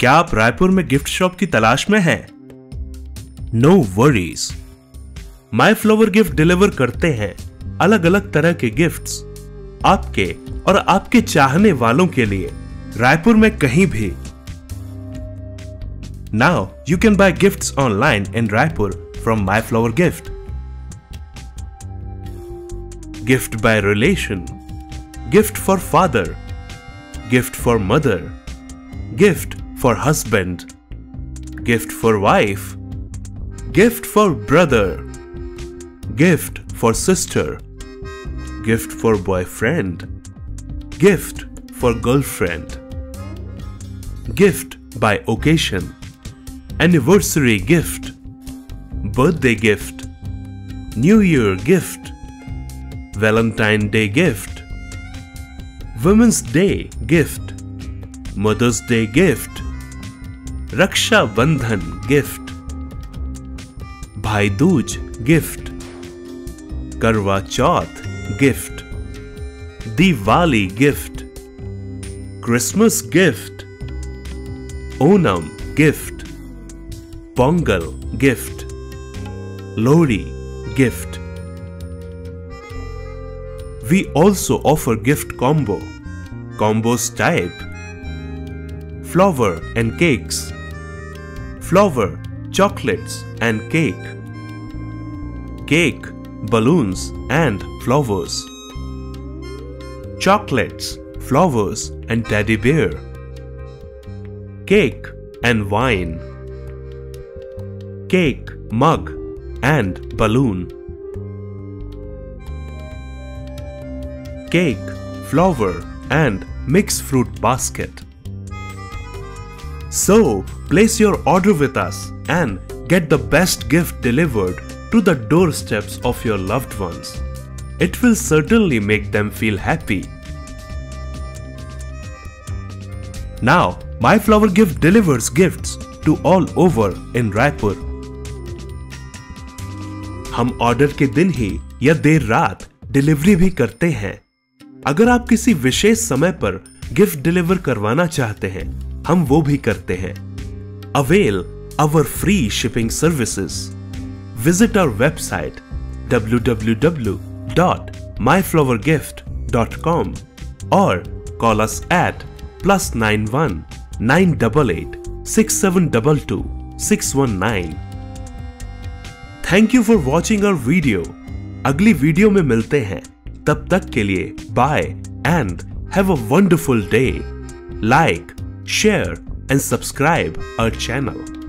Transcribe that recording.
क्या आप रायपुर में गिफ्ट शॉप की तलाश में हैं? No worries my flower gift deliver करते हैं अलग अलग तरह के गिफ्ट्स आपके और आपके चाहने वालों के लिए रायपुर में कहीं भी। Now you can buy gifts online in Raipur from my flower gift gift by relation gift for father gift for mother gift for husband, gift for wife, gift for brother, gift for sister, gift for boyfriend, gift for girlfriend, gift by occasion, anniversary gift, birthday gift, New Year gift, Valentine Day gift, Women's Day gift, Mother's Day gift, Raksha Bandhan gift. Bhai Dooj gift. Karva Chauth gift. Diwali gift. Christmas gift. Onam gift. Pongal gift. Lohri gift. We also offer gift combo, combos type, flower and cakes, flower, chocolates and cake, cake, balloons and flowers, chocolates, flowers and teddy bear, cake and wine, cake, mug and balloon, cake, flower and mixed fruit basket. So, place your order with us and get the best gift delivered to the doorsteps of your loved ones. It will certainly make them feel happy. Now, My Flower Gift delivers gifts to all over in Raipur. हम order के दिन ही या देर रात delivery भी करते हैं अगर आप किसी विशेष समय पर गिफ्ट डिलीवर करवाना चाहते हैं हम वो भी करते हैं avail our free shipping services visit our website www.myflowergift.com or call us at plus 91 988 6722 619. Thank you for watching our video. अगली वीडियो में मिलते हैं तब तक के लिए bye and have a wonderful day like share and subscribe our channel.